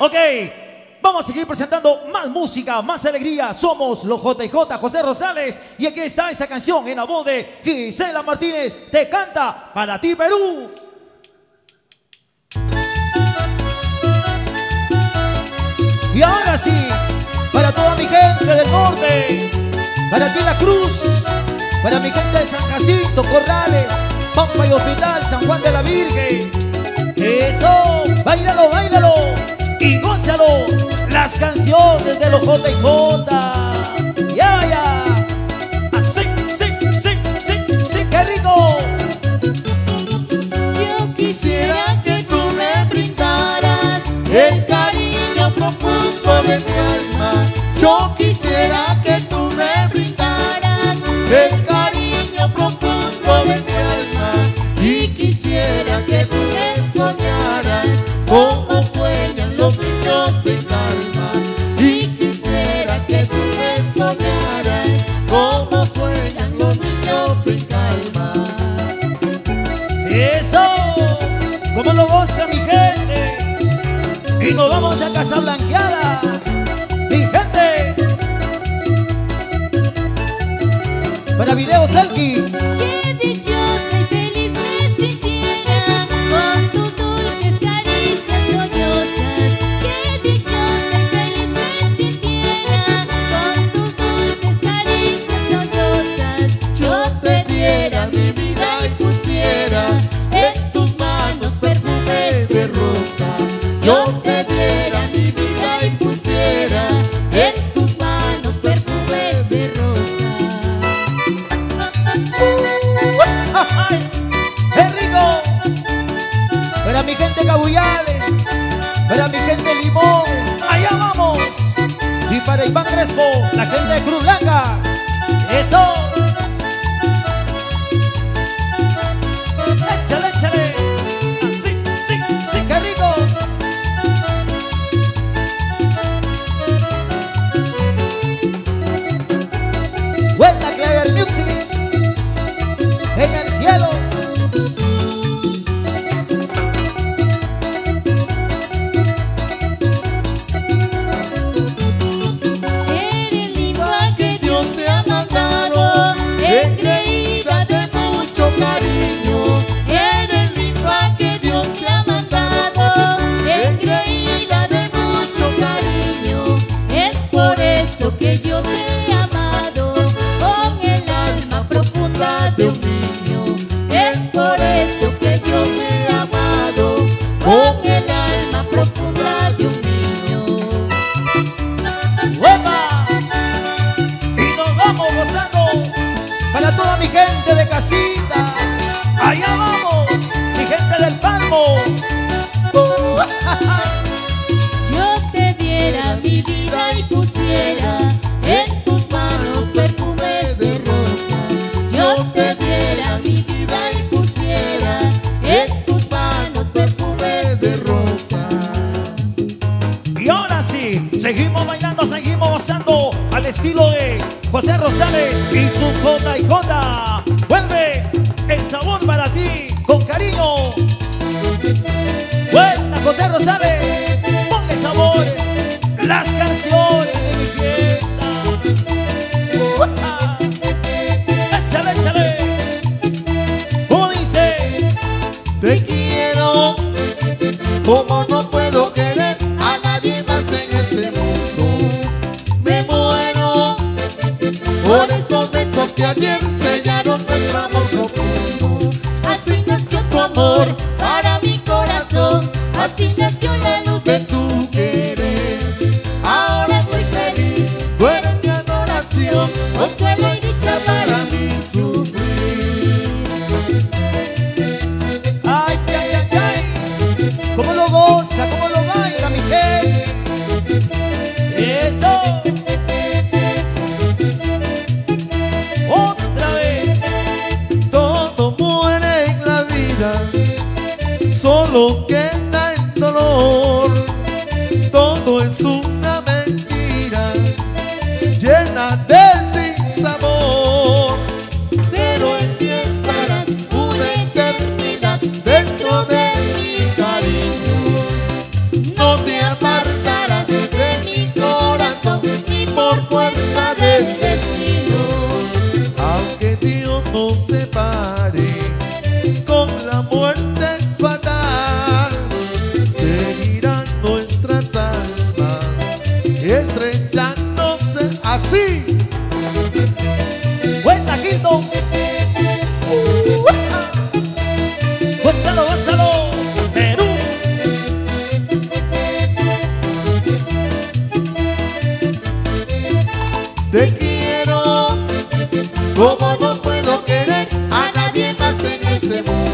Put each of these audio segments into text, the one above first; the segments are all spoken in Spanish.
Ok, vamos a seguir presentando más música, más alegría. Somos los JJ José Rosales y aquí está esta canción en la voz de Gisela Martínez. Te canta para ti, Perú. Y ahora sí, para toda mi gente del norte, para ti la Cruz, para mi gente de San Jacinto, Corrales, Pampa y Hospital, San Juan de la Virgen. Eso, Las canciones de los JJ. Ya, ya. Así, sí, sí, sí, sí, qué rico. Yo quisiera que tú me brindaras el cariño profundo de mi alma. Yo quisiera que tú me brindaras el cariño profundo de mi alma. Y quisiera que tú me soñaras como como lo goza mi gente. Y nos vamos a Casa Blanqueada. Mi gente. Para video selfie. Yo te diera mi vida y pusiera en tus manos perfume de rosa. ¡Es rico! Para mi gente Cabuyales, por eso estilo de José Rosales y su J y J. para mi corazón, así nació Como no puedo querer a nadie más en este mundo.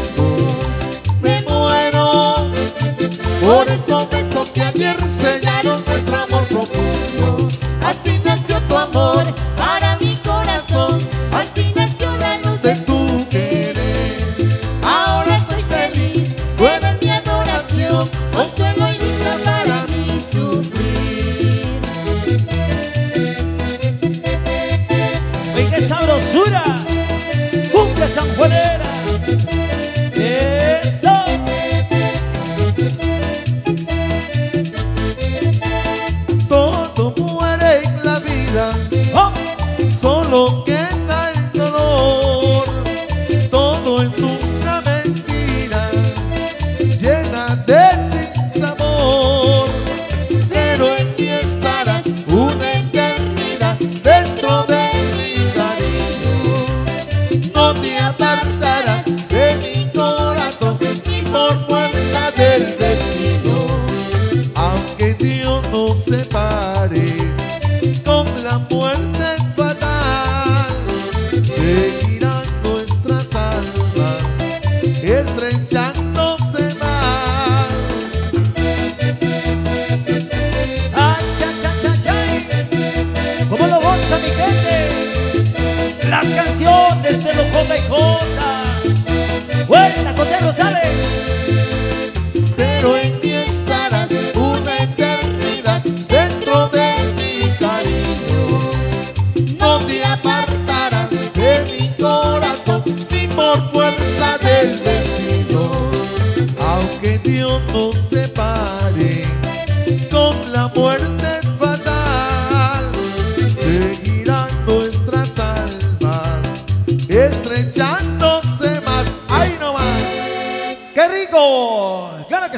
Rosales.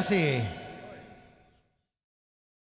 así.